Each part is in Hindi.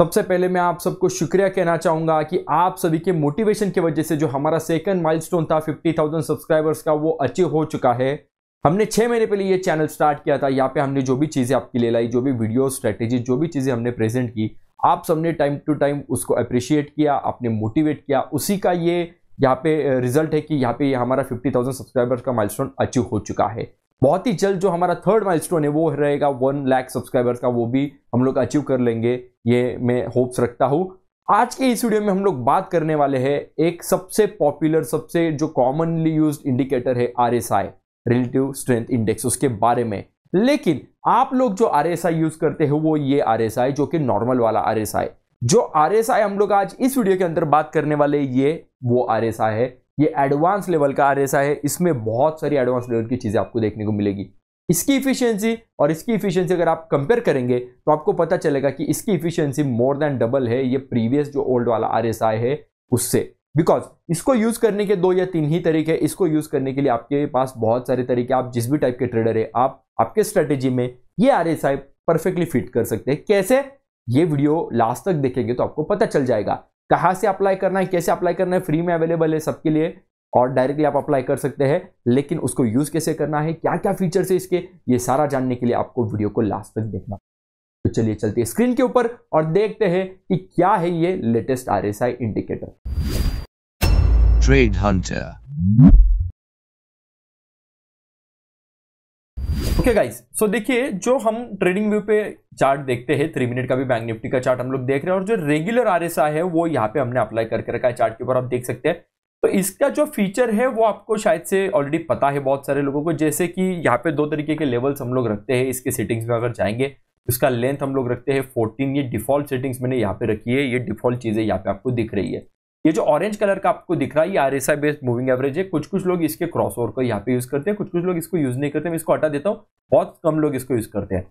सबसे पहले मैं आप सबको शुक्रिया कहना चाहूँगा कि आप सभी के मोटिवेशन की वजह से जो हमारा सेकंड माइलस्टोन था 50,000 सब्सक्राइबर्स का वो अचीव हो चुका है। हमने छह महीने पहले ये चैनल स्टार्ट किया था। यहाँ पे हमने जो भी चीज़ें आपके लिए लाई जो भी वीडियो स्ट्रेटेजी जो भी चीज़ें हमने प्रेजेंट की आप सबने टाइम टू टाइम उसको अप्रिशिएट किया आपने मोटिवेट किया। उसी का ये यहाँ पे रिज़ल्ट है कि यहाँ पे हमारा फिफ्टी थाउज़ेंड सब्सक्राइबर्स का माइलस्टोन अचीव हो चुका है। बहुत ही जल्द जो हमारा थर्ड माइलस्टोन है, वो रहेगा वन लाख सब्सक्राइबर्स का, वो भी हम लोग अचीव कर लेंगे। ये मैं होप्स रखता हूँ। आज के इस वीडियो में हम लोग बात करने वाले हैं एक सबसे पॉपुलर सबसे जो कॉमनली यूज़ इंडिकेटर है R S I relative strength index उसके बारे में। लेकिन आप लोग जो आर एस आई यूज़ करते हैं, वो ये आर एस आई जो कि नॉर्मल वाला आर एस आई जो आर एस आई हम लोग आज इस वीडियो के अंदर बात करने वाले, ये वो आर एस आई है। ये एडवांस लेवल का आरएसआई है, इसमें बहुत सारी एडवांस लेवल की चीज़ें आपको देखने को मिलेगी। इसकी इफिशियंसी और इसकी इफिशियंसी अगर आप कंपेयर करेंगे तो आपको पता चलेगा कि इसकी इफिशियंसी मोर देन डबल है, ये प्रीवियस जो ओल्ड वाला आरएसआई है, उससे। बिकॉज़ इसको यूज़ करने के दो या तीन ही तरीके, इसको यूज़ करने के लिए आपके पास बहुत सारे तरीके, आप जिस भी टाइप के ट्रेडर है, आप, आपके स्ट्रेटेजी में ये R S I perfectly fit कर सकते हैं। कैसे? ये वीडियो लास्ट तक देखेंगे तो आपको पता चल जाएगा। कहाँ से अप्लाई करना है, कैसे अप्लाई करना है फ्री में अवेलेबल है सबके लिए, और डायरेक्टली आप अप्लाई कर सकते हैं, लेकिन उसको यूज़ कैसे करना है क्या क्या फीचर्स है इसके, ये सारा जानने के लिए आपको वीडियो को लास्ट तक देखना। तो चलिए चलते हैं स्क्रीन के ऊपर और देखते हैं कि क्या है ये latest RSI indicator trade hunter okay guys so देखिए, जो हम ट्रेडिंग व्यू पे चार्ट देखते हैं थ्री मिनट का भी बैंक निफ्टी का चार्ट हम लोग देख रहे हैं और जो रेगुलर आरएसआई है, वो यहाँ पे हमने अप्लाई करके रखा है चार्ट के ऊपर, आप देख सकते हैं। तो इसका जो फीचर है, वो आपको शायद से ऑलरेडी पता है बहुत सारे लोगों को, जैसे कि यहाँ पे दो तरीके के लेवल्स हम लोग रखते हैं, इसके सेटिंग्स में अगर जाएँगे इसका लेंथ हम लोग रखते हैं फोर्टीन ये डिफ़ॉल्ट सेटिंग्स मैंने यहाँ पे रखी है, ये डिफ़ॉल्ट चीज़ें यहाँ पे आपको दिख रही है। ये जो ऑरेंज कलर का आपको दिख रहा है, ये R S I based moving average है। कुछ कुछ लोग इसके क्रॉस ओवर को यहाँ पे यूज़ करते हैं कुछ कुछ लोग इसको यूज़ नहीं करते। मैं इसको हटा देता हूँ, बहुत कम लोग इसको यूज़ करते हैं।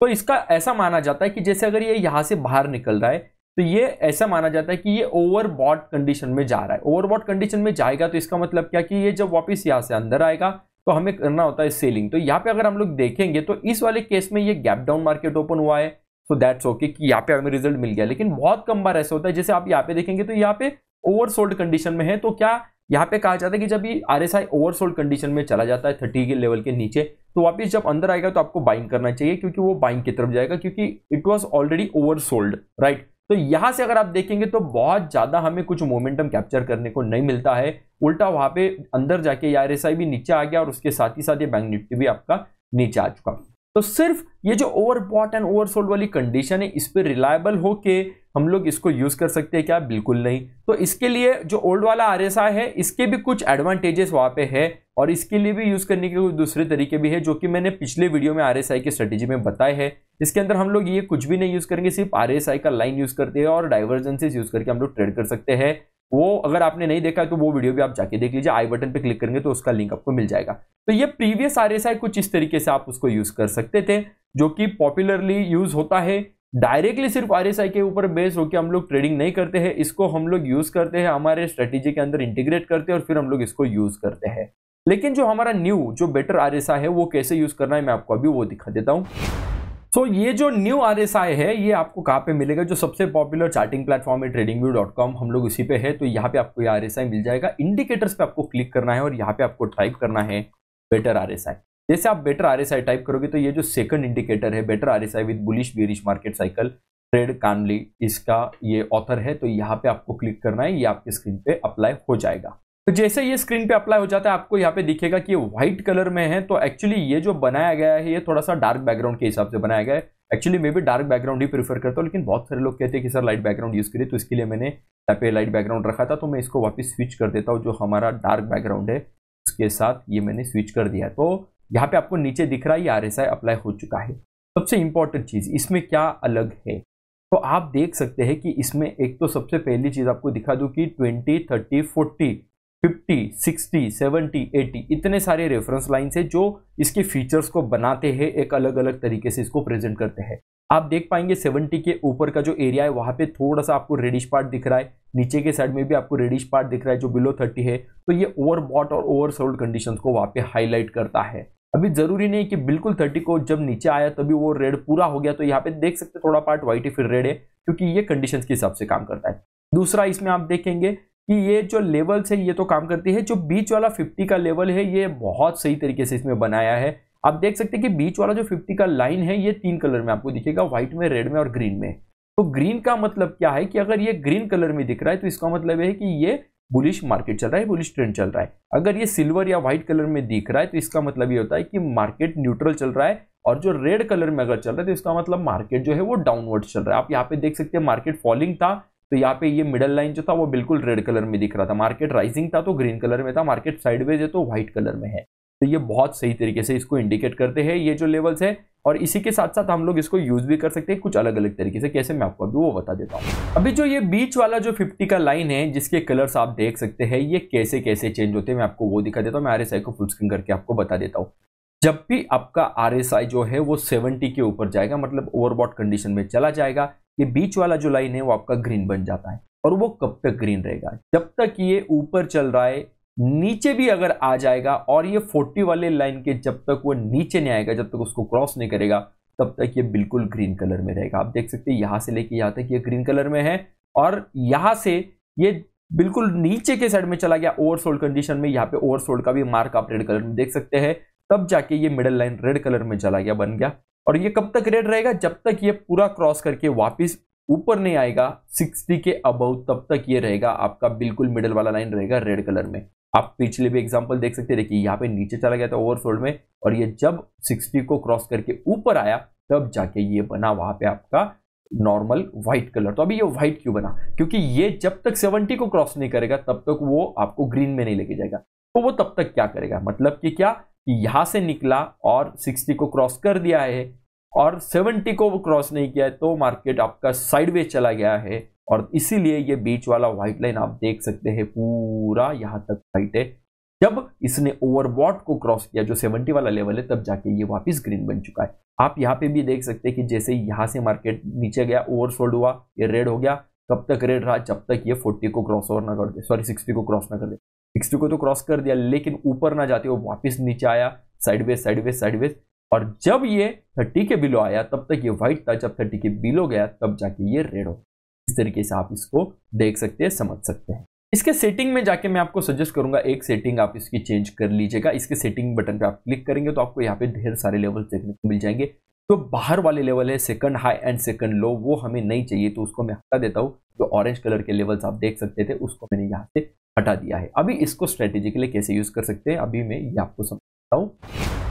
तो इसका ऐसा माना जाता है कि जैसे अगर ये यहाँ से बाहर निकल रहा है तो ये ऐसा माना जाता है कि ये ओवरबॉट कंडीशन में जा रहा है। ओवरबॉट कंडीशन में जाएगा तो इसका मतलब क्या कि ये जब वापस यहाँ से अंदर आएगा तो हमें करना होता है सेलिंग तो यहाँ पे अगर हम लोग देखेंगे तो इस वाले केस में ये गैप डाउन मार्केट ओपन हुआ है। सो दैट्स ओके कि यहाँ पे हमें रिज़ल्ट मिल गया। लेकिन बहुत कम बार ऐसा होता है, जैसे आप यहाँ पे देखेंगे तो यहाँ पे ओवरसोल्ड कंडीशन में है तो क्या यहाँ पे कहा जाता है कि जब ये R S I oversold condition में चला जाता है थर्टी के लेवल के नीचे तो वापस जब अंदर आएगा तो आपको बाइंग करना चाहिए, क्योंकि वो बाइंग की तरफ़ जाएगा, क्योंकि it was already oversold right तो यहाँ से अगर आप देखेंगे तो बहुत ज़्यादा हमें कुछ मोमेंटम कैप्चर करने को नहीं मिलता है। उल्टा वहाँ पे अंदर जाके आर एस आई भी नीचे आ गया और उसके साथ ही साथ ये बैंक निफ्टी भी आपका नीचे आ चुका। तो सिर्फ़ ये जो ओवरबॉट एंड ओवरसोल्ड वाली कंडीशन है, इस पर रिलायबल हो के हम लोग इसको यूज़ कर सकते हैं क्या? बिल्कुल नहीं। तो इसके लिए जो ओल्ड वाला आरएसआई है, इसके भी कुछ एडवांटेजेस वहाँ पे है और इसके लिए भी यूज़ करने के कुछ दूसरे तरीके भी है जो कि मैंने पिछले वीडियो में आर की स्ट्रेटेजी में बताए हैं। इसके अंदर हम लोग ये कुछ भी नहीं यूज़ करेंगे, सिर्फ़ आरएसआई का लाइन यूज़ करते हैं और डाइवर्जेंसेस यूज़ करके हम लोग ट्रेड कर सकते हैं। वो अगर आपने नहीं देखा है तो वो वीडियो भी आप जाके देख लीजिए। आई बटन पे क्लिक करेंगे तो उसका लिंक आपको मिल जाएगा। तो ये प्रीवियस आरएसआई कुछ इस तरीके से आप उसको यूज़ कर सकते थे, जो कि पॉपुलरली यूज़ होता है। डायरेक्टली सिर्फ़ आरएसआई के ऊपर बेस होकर हम लोग ट्रेडिंग नहीं करते हैं इसको हम लोग यूज़ करते हैं हमारे स्ट्रेटेजी के अंदर इंटीग्रेट करते हैं और फिर हम लोग इसको यूज़ करते हैं। लेकिन जो हमारा न्यू जो बेटर आरएसआई है वो कैसे यूज़ करना है मैं आपको अभी वो दिखा देता हूँ। सो so, ये जो न्यू आरएसआई है ये आपको कहाँ पे मिलेगा? जो सबसे पॉपुलर चार्टिंग प्लेटफॉर्म है ट्रेडिंग व्यू डॉट कॉम हम लोग इसी पे है तो यहाँ पे आपको ये आरएसआई मिल जाएगा। इंडिकेटर्स पे आपको क्लिक करना है और यहाँ पे आपको टाइप करना है बेटर आरएसआई जैसे आप better R S I type करोगे तो ये जो सेकंड इंडिकेटर है better R S I with bullish bearish market cycle trade कानली इसका ये ऑथर है तो यहाँ पे आपको क्लिक करना है, ये आपके स्क्रीन पे अप्लाई हो जाएगा। तो जैसे ये स्क्रीन पे अप्लाई हो जाता है, आपको यहाँ पे दिखेगा कि ये व्हाइट कलर में है तो एक्चुअली ये जो बनाया गया है, ये थोड़ा सा डार्क बैकग्राउंड के हिसाब से बनाया गया है। एक्चुअली मैं भी डार्क बैकग्राउंड ही प्रीफर करता हूँ, लेकिन बहुत सारे लोग कहते हैं कि, सर लाइट बैकग्राउंड यूज़ करिए। तो इसके लिए मैंने यहाँ पे लाइट बैकग्राउंड रखा था तो मैं इसको वापस स्विच कर देता हूँ, जो हमारा डार्क बैकग्राउंड है, उसके साथ ये मैंने स्विच कर दिया। तो यहाँ पे आपको नीचे दिख रहा है, ये आरएसआई अप्लाई हो चुका है। सबसे इंपॉर्टेंट चीज़, इसमें क्या अलग है? तो आप देख सकते हैं कि इसमें एक तो सबसे पहली चीज़ आपको दिखा दूँ कि twenty thirty forty fifty sixty seventy eighty इतने सारे रेफरेंस लाइन्स है जो इसके फीचर्स को बनाते हैं, एक अलग अलग तरीके से इसको प्रेजेंट करते हैं। आप देख पाएँगे 70 के ऊपर का जो एरिया है, वहाँ पे थोड़ा सा आपको रेडिश पार्ट दिख रहा है। नीचे के साइड में भी आपको रेडिश पार्ट दिख रहा है, जो बिलो 30 है। तो ये ओवर बॉट और ओवर सोल्ड कंडीशन को वहाँ पे हाईलाइट करता है। अभी ज़रूरी नहीं कि बिल्कुल थर्टी को जब नीचे आया तभी वो रेड पूरा हो गया तो यहाँ पे देख सकते थोड़ा पार्ट व्हाइट ही फिर रेड है, क्योंकि ये कंडीशन के हिसाब से काम करता है। दूसरा इसमें आप देखेंगे कि ये जो लेवल्स है, ये तो काम करती है, जो बीच वाला 50 का लेवल है, ये बहुत सही तरीके से इसमें बनाया है। आप देख सकते हैं कि बीच वाला जो 50 का लाइन है, ये तीन कलर में आपको दिखेगा व्हाइट में रेड में और ग्रीन में। तो ग्रीन का मतलब क्या है कि अगर ये ग्रीन कलर में दिख रहा है तो इसका मतलब है कि ये बुलिश मार्केट चल रहा है बुलिश ट्रेंड चल रहा है। अगर ये सिल्वर या व्हाइट कलर में दिख रहा है तो इसका मतलब ये होता है कि मार्केट न्यूट्रल चल रहा है और जो रेड कलर में अगर चल रहा है तो इसका मतलब मार्केट जो है वो डाउनवर्ड चल रहा है। आप यहाँ पे देख सकते हैं मार्केट फॉलिंग था तो यहाँ पे ये मिडल लाइन जो था वो बिल्कुल रेड कलर में दिख रहा था। मार्केट राइजिंग था तो ग्रीन कलर में था मार्केट साइडवेज है तो व्हाइट कलर में है। तो ये बहुत सही तरीके से इसको इंडिकेट करते हैं, ये जो लेवल्स है, और इसी के साथ साथ हम लोग इसको यूज़ भी कर सकते हैं कुछ अलग अलग तरीके से, कैसे मैं आपको अभी वो बता देता हूँ। अभी जो ये बीच वाला जो 50 का लाइन है, जिसके कलर्स आप देख सकते हैं, ये कैसे कैसे चेंज होते हैं, मैं आपको वो दिखा देता हूँ, मैं RSI को फुल स्क्रीन करके आपको बता देता हूँ। जब भी आपका RSI जो है, वो सेवेंटी के ऊपर जाएगा मतलब ओवरबॉट कंडीशन में चला जाएगा, ये बीच वाला जो लाइन है, वो आपका ग्रीन बन जाता है, और वो कब तक ग्रीन रहेगा? जब तक ये ऊपर चल रहा है नीचे भी अगर आ जाएगा, और ये 40 वाले लाइन के जब तक वो नीचे नहीं आएगा, जब तक उसको क्रॉस नहीं करेगा, तब तक ये बिल्कुल ग्रीन कलर में रहेगा। आप देख सकते हैं, यहाँ से लेके यहाँ तक ये ग्रीन कलर में है, और यहाँ से ये बिल्कुल नीचे के साइड में चला गया ओवरसोल्ड कंडीशन में, यहाँ पे ओवरसोल्ड का भी मार्क आप रेड कलर में देख सकते हैं, तब जाके ये मिडल लाइन रेड कलर में चला गया, बन गया। और ये कब तक रेड रहेगा? जब तक ये पूरा क्रॉस करके वापिस ऊपर नहीं आएगा 60 के अबव तब तक ये रहेगा, आपका बिल्कुल मिडल वाला लाइन रहेगा रेड कलर में। आप पिछले भी एग्जांपल देख सकते हैं, देखिए, यहाँ पे नीचे चला गया था ओवरसोल्ड में और ये जब 60 को क्रॉस करके ऊपर आया, तब जाके ये बना वहाँ पे आपका नॉर्मल व्हाइट कलर तो अभी ये व्हाइट क्यों बना? क्योंकि ये जब तक 70 को क्रॉस नहीं करेगा, तब तक वो आपको ग्रीन में नहीं लेके जाएगा। तो वो तब तक क्या करेगा? मतलब कि क्या? कि यहाँ से निकला और 60 को क्रॉस कर दिया है और 70 को क्रॉस नहीं किया है तो मार्केट आपका साइडवेज चला गया है। और इसीलिए ये बीच वाला व्हाइट लाइन आप देख सकते हैं, पूरा यहाँ तक व्हाइट है। जब इसने ओवरबॉट को क्रॉस किया, जो 70 वाला लेवल है, तब जाके ये वापस ग्रीन बन चुका है। आप यहाँ पे भी देख सकते हैं कि जैसे यहाँ से मार्केट नीचे गया ओवरसोल्ड हुआ, ये रेड हो गया कब तक रेड रहा, जब तक ये 40 को क्रॉस ओवर ना कर दे। सॉरी 60 को क्रॉस ना कर दे। 60 को तो क्रॉस कर दिया, लेकिन ऊपर ना जाते वो वापस नीचे आया साइडवेज साइडवेज साइडवेज और जब ये 30 के बिलो आया, तब तक ये व्हाइट था, जब 30 के बिलो गया, तब जाके ये रेड हो इस तरीके से आप इसको देख सकते हैं, समझ सकते हैं। इसके सेटिंग में जाके मैं आपको सजेस्ट करूँगा, एक सेटिंग आप इसकी चेंज कर लीजिएगा। इसके सेटिंग बटन पे आप क्लिक करेंगे तो आपको यहाँ पे ढेर सारे लेवल देखने को मिल जाएँगे। तो बाहर वाले लेवल है second high and second low वो हमें नहीं चाहिए तो उसको मैं हटा देता हूँ। जो ऑरेंज कलर के लेवल्स आप देख सकते थे, उसको मैंने यहाँ से हटा दिया है। अभी इसको स्ट्रेटेजी के लिए कैसे यूज़ कर सकते हैं, अभी मैं ये आपको समझता हूँ।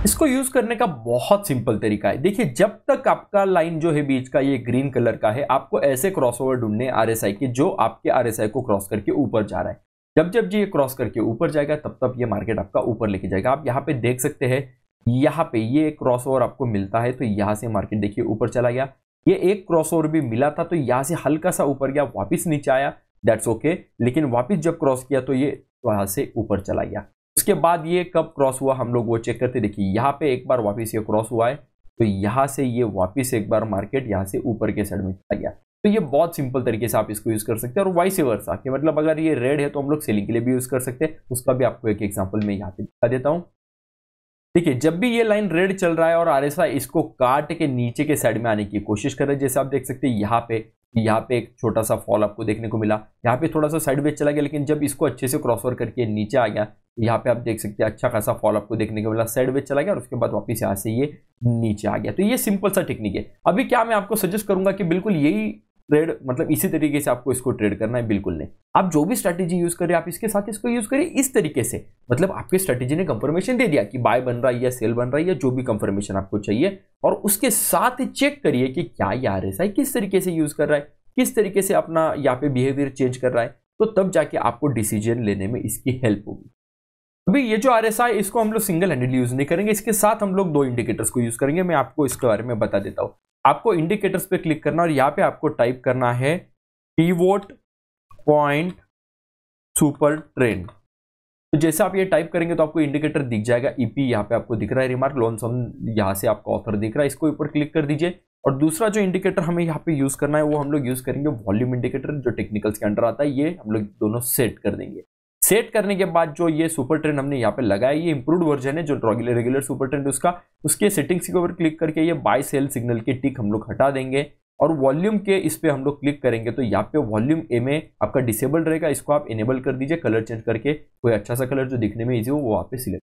इसको यूज़ करने का बहुत सिंपल तरीका है। देखिए, जब तक आपका लाइन जो है बीच का, ये ग्रीन कलर का है, आपको ऐसे क्रॉसओवर ढूँढने आरएसआई के, जो आपके आरएसआई को क्रॉस करके ऊपर जा रहा है। जब जब ये क्रॉस करके ऊपर जाएगा, तब तब ये मार्केट आपका ऊपर लेके जाएगा। आप यहाँ पे देख सकते हैं, यहाँ पे ये क्रॉस ओवर आपको मिलता है तो यहाँ से मार्केट देखिए ऊपर चला गया। ये एक क्रॉस ओवर भी मिला था तो यहाँ से हल्का सा ऊपर गया, वापिस नीचे आया दैट्स ओके लेकिन वापिस जब क्रॉस किया तो ये वहाँ से ऊपर चला गया। उसके बाद ये कब क्रॉस हुआ हम लोग वो चेक करते देखिए, यहाँ पे एक बार वापिस ये क्रॉस हुआ है तो यहाँ से ये वापिस एक बार मार्केट यहाँ से ऊपर के साइड में चला गया। तो ये बहुत सिंपल तरीके से आप इसको यूज़ कर सकते हैं और वाइस वर्सा कि मतलब अगर ये रेड है तो हम लोग सेलिंग के लिए भी यूज़ कर सकते हैं। उसका भी आपको एक एग्ज़ाम्पल मैं यहाँ पे दिखा देता हूँ। देखिए, जब भी ये लाइन रेड चल रहा है और आर इसको काट के नीचे के साइड में आने की कोशिश कर रहे हैं, जैसे आप देख सकते हैं यहाँ पे यहाँ पे एक छोटा सा फॉल आपको देखने को मिला। यहाँ पे थोड़ा सा साइड वेज चला गया, लेकिन जब इसको अच्छे से क्रॉस ओवर करके नीचे आ गया यहाँ पे आप देख सकते हैं अच्छा खासा फॉल आपको देखने को मिला। साइड वेज चला गया और उसके बाद वापस यहाँ से ये नीचे आ गया। तो ये सिंपल सा टेक्निक है। अभी क्या मैं आपको सजेस्ट करूँगा कि बिल्कुल यही ट्रेड मतलब इसी तरीके से आपको इसको ट्रेड करना है, बिल्कुल नहीं। आप जो भी स्ट्रैटेजी यूज़ करें, आप इसके साथ इसको यूज़ करें इस तरीके से। मतलब आपकी स्ट्रैटेजी ने कंफर्मेशन दे दिया कि बाय बन रहा है या सेल बन रहा है या जो भी कंफर्मेशन आपको चाहिए, और उसके साथ चेक करिए कि क्या ये आर एस आई किस तरीके से यूज़ कर रहा है, किस तरीके से अपना यहाँ पे बिहेवियर चेंज कर रहा है तो तब जाके आपको डिसीज़न लेने में इसकी हेल्प होगी। अभी ये जो आर एस आई इसको हम लोग सिंगल हैंडेड यूज़ नहीं करेंगे, इसके साथ हम लोग दो इंडिकेटर्स को यूज़ करेंगे, मैं आपको इसके बारे में बता देता हूँ। आपको इंडिकेटर्स पे क्लिक करना और यहाँ पे आपको टाइप करना है टीवोट पॉइंट सुपर ट्रेंड तो जैसे आप ये टाइप करेंगे तो आपको इंडिकेटर दिख जाएगा। ईपी यहाँ पे आपको दिख रहा है रिमार्क लोन सम यहाँ से आपका ऑफ़र दिख रहा है। इसको ऊपर क्लिक कर दीजिए। और दूसरा जो इंडिकेटर हमें यहाँ पे यूज़ करना है, वो हम लोग यूज़ करेंगे वॉल्यूम इंडिकेटर जो टेक्निकल्स के अंडर आता है, ये हम लोग दोनों सेट कर देंगे। सेट करने के बाद जो ये सुपर ट्रेंड हमने यहाँ पे लगाया ये इंप्रूव वर्जन है, जो रेगुलर सुपर ट्रेंड उसका, उसके सेटिंग्स के ऊपर क्लिक करके ये बाय सेल सिग्नल के टिक हम लोग हटा देंगे और वॉल्यूम के इस पे हम लोग क्लिक करेंगे। तो यहाँ पे वॉल्यूम ए में आपका डिसेबल रहेगा, इसको आप इनेबल कर दीजिए कलर चेंज करके, कोई अच्छा सा कलर जो दिखने में इजी हो, वो आप पे सिलेक्ट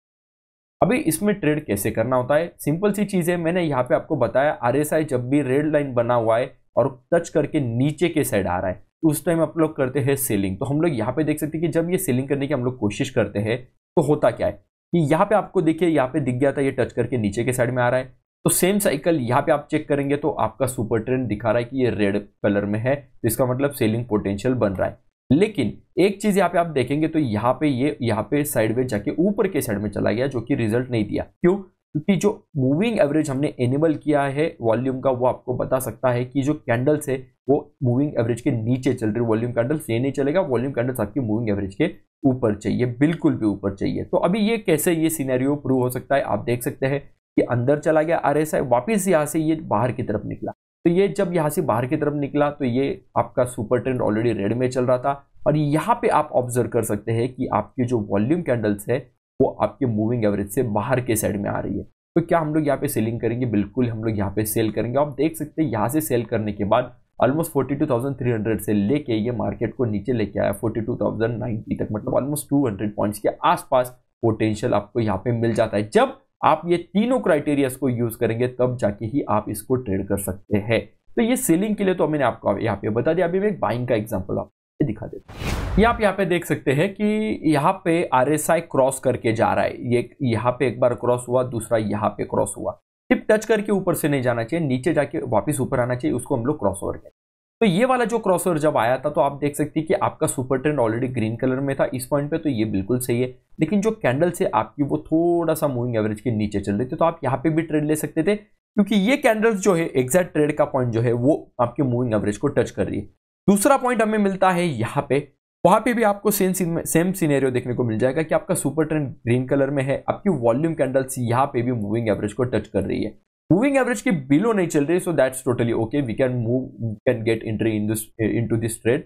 अभी इसमें ट्रेड कैसे करना होता है? सिंपल सी चीज़ है, मैंने यहाँ पे आपको बताया RSI जब भी रेड लाइन बना हुआ है और टच करके नीचे के साइड आ रहा है। तो उस टाइम आप लोग करते हैं सेलिंग तो हम लोग यहाँ पे देख सकते हैं कि जब ये सेलिंग करने की हम लोग कोशिश करते हैं तो होता क्या है? कि यहाँ पे आपको देखिए, यहाँ पे दिख गया था ये टच करके नीचे के साइड में आ रहा है। तो सेम साइकिल यहाँ पे आप चेक करेंगे तो आपका सुपर ट्रेंड दिखा रहा है कि ये रेड कलर में है तो इसका मतलब सेलिंग पोटेंशियल बन रहा है। लेकिन एक चीज़ यहाँ पे आप देखेंगे तो यहाँ पे ये, यहाँ पे साइडवेज जाके ऊपर के साइड में चला गया, जो कि रिज़ल्ट नहीं दिया। क्यों? क्योंकि जो मूविंग एवरेज हमने एनेबल किया है वॉल्यूम का, वो आपको बता सकता है कि जो कैंडल्स है, वो मूविंग एवरेज के नीचे चल रही वॉल्यूम कैंडल्स ये नहीं चलेगा वॉल्यूम कैंडल्स आपकी मूविंग एवरेज के ऊपर चाहिए, बिल्कुल भी ऊपर चाहिए। तो अभी ये कैसे ये सीनेरियो प्रूव हो सकता है, आप देख सकते हैं कि अंदर चला गया आर एस आई वापिस यहाँ से ये बाहर की तरफ़ निकला। तो ये जब यहाँ से बाहर की तरफ़ निकला तो ये आपका सुपर ट्रेंड ऑलरेडी रेड में चल रहा था। और यहाँ पे आप ऑब्ज़र्व कर सकते हैं कि आपके जो वॉल्यूम कैंडल्स है वो आपके मूविंग एवरेज से बाहर के साइड में आ रही है। तो क्या हम लोग यहाँ पे सेलिंग करेंगे? बिल्कुल हम लोग यहाँ पे सेल करेंगे। आप देख सकते हैं यहाँ से सेल करने के बाद ऑलमोस्ट 42,300 से लेके ये मार्केट को नीचे लेके आया 42,090 तक मतलब ऑलमोस्ट 200 पॉइंट्स के आसपास पोटेंशियल आपको यहाँ पे मिल जाता है। जब आप ये तीनों क्राइटेरियाज को यूज़ करेंगे तब जाके ही आप इसको ट्रेड कर सकते हैं। तो ये सेलिंग के लिए तो मैंने आपको यहाँ पे बता दिया। अभी मैं एक बाइंग का एग्ज़ाम्पल आप दिखा देता ये आप यहाँ पे देख सकते हैं कि यहाँ पे आरएसआई क्रॉस करके जा रहा है। ये यहाँ पे एक बार क्रॉस हुआ, दूसरा यहाँ पे क्रॉस हुआ। टिप टच करके ऊपर से नहीं जाना चाहिए, नीचे जाके वापस ऊपर आना चाहिए, उसको हम लोग क्रॉस ओवर कहते तो ये वाला जो क्रॉसओवर जब आया था तो आप देख सकते हैं कि आपका super trend already green colour में था इस पॉइंट पे तो ये बिल्कुल सही है। लेकिन जो कैंडल से आपकी वो थोड़ा सा मूविंग एवरेज के नीचे चल रही थी तो आप यहाँ पे भी ट्रेड ले सकते थे। क्योंकि ये कैंडल्स जो है एग्जैक्ट ट्रेड का पॉइंट जो है, वो आपके मूविंग एवरेज को टच कर रही है। दूसरा पॉइंट हमें मिलता है यहाँ पे। वहाँ पे भी आपको सेम सेम सीनेरियो देखने को मिल जाएगा कि आपका सुपर ट्रेंड ग्रीन कलर में है, आपकी वॉल्यूम कैंडल्स यहाँ पे भी मूविंग एवरेज को टच कर रही है। मूविंग एवरेज के बिलो नहीं चल रही so that's totally okay we can move can get entry in this into this trade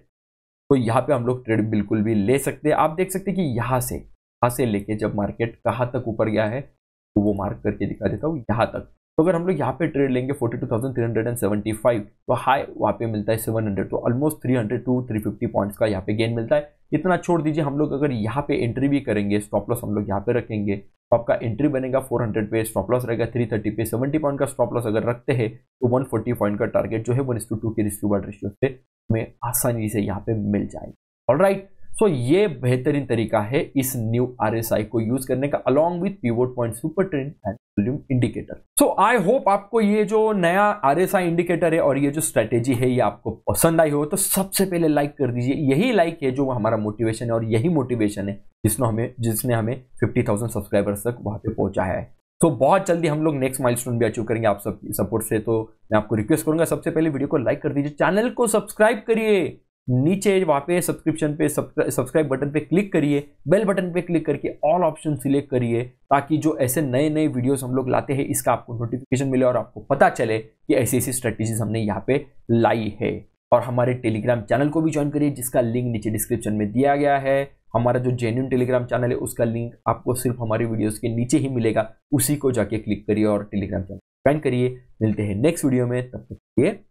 तो यहाँ पे हम लोग ट्रेड बिल्कुल भी ले सकते हैं। आप देख सकते हैं कि यहाँ से यहाँ से लेके जब मार्केट कहाँ तक ऊपर गया है तो वो मार्क करके दिखा देता हूँ, यहाँ तक। तो अगर हम लोग यहाँ पे ट्रेड लेंगे 42,375 तो हाई वहाँ पे मिलता है 700 तो ऑलमोस्ट 300 टू 350 पॉइंट्स का यहाँ पे गेन मिलता है। इतना छोड़ दीजिए हम लोग अगर यहाँ पे एंट्री भी करेंगे स्टॉप लॉस हम लोग यहाँ पे रखेंगे तो आपका एंट्री बनेगा 400 पे स्टॉप लॉस रहेगा 330 पे 70 पॉइंट का स्टॉप लॉस अगर रखते हैं तो 140 पॉइंट का टारगेट जो है वन टू के रिस्क्यू रेशियो से हमें आसानी से यहाँ पे मिल जाएगा। ऑल राइट सो so, ये बेहतरीन तरीका है इस न्यू आरएसआई को यूज़ करने का along with pivot point super trend and volume indicator so I hope आपको ये जो नया आरएसआई इंडिकेटर है और ये जो स्ट्रेटेजी है ये आपको पसंद आई हो तो सबसे पहले लाइक कर दीजिए। यही लाइक है जो हमारा मोटिवेशन है और यही मोटिवेशन है जिसने हमें जिसने हमें फिफ्टी थाउज़ेंड सब्सक्राइबर्स तक वहाँ पे पहुँचाया है। तो बहुत जल्दी हम लोग नेक्स्ट माइलस्टोन भी अचीव करेंगे आप सब सपोर्ट से तो मैं आपको रिक्वेस्ट करूँगा सबसे पहले वीडियो को लाइक कर दीजिए चैनल को सब्सक्राइब करिए। नीचे वहाँ पे सब्सक्रिप्शन पे सब्सक्राइब बटन पे क्लिक करिए बेल बटन पे क्लिक करके ऑल ऑप्शन सिलेक्ट करिए, ताकि जो ऐसे नए नए वीडियोस हम लोग लाते हैं, इसका आपको नोटिफिकेशन मिले और आपको पता चले कि ऐसी ऐसी स्ट्रेटेजीज हमने यहाँ पे लाई है। और हमारे टेलीग्राम चैनल को भी ज्वाइन करिए, जिसका लिंक नीचे डिस्क्रिप्शन में दिया गया है। हमारा जो जेन्यून टेलीग्राम चैनल है, उसका लिंक आपको सिर्फ़ हमारे वीडियोस के नीचे ही मिलेगा, उसी को जाके क्लिक करिए और टेलीग्राम चैनल ज्वाइन करिए। मिलते हैं नेक्स्ट वीडियो में, तब तक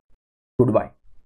गुड बाय